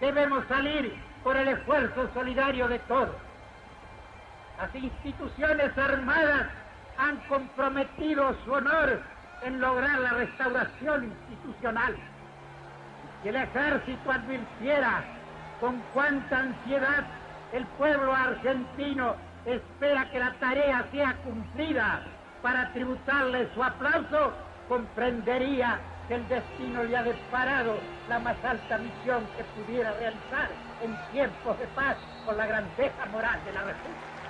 Debemos salir por el esfuerzo solidario de todos. Las instituciones armadas han comprometido su honor en lograr la restauración institucional. Si el ejército advirtiera con cuánta ansiedad el pueblo argentino espera que la tarea sea cumplida para tributarle su aplauso, comprendería que el destino le ha disparado la más alta misión que pudiera realizar en tiempos de paz con la grandeza moral de la República.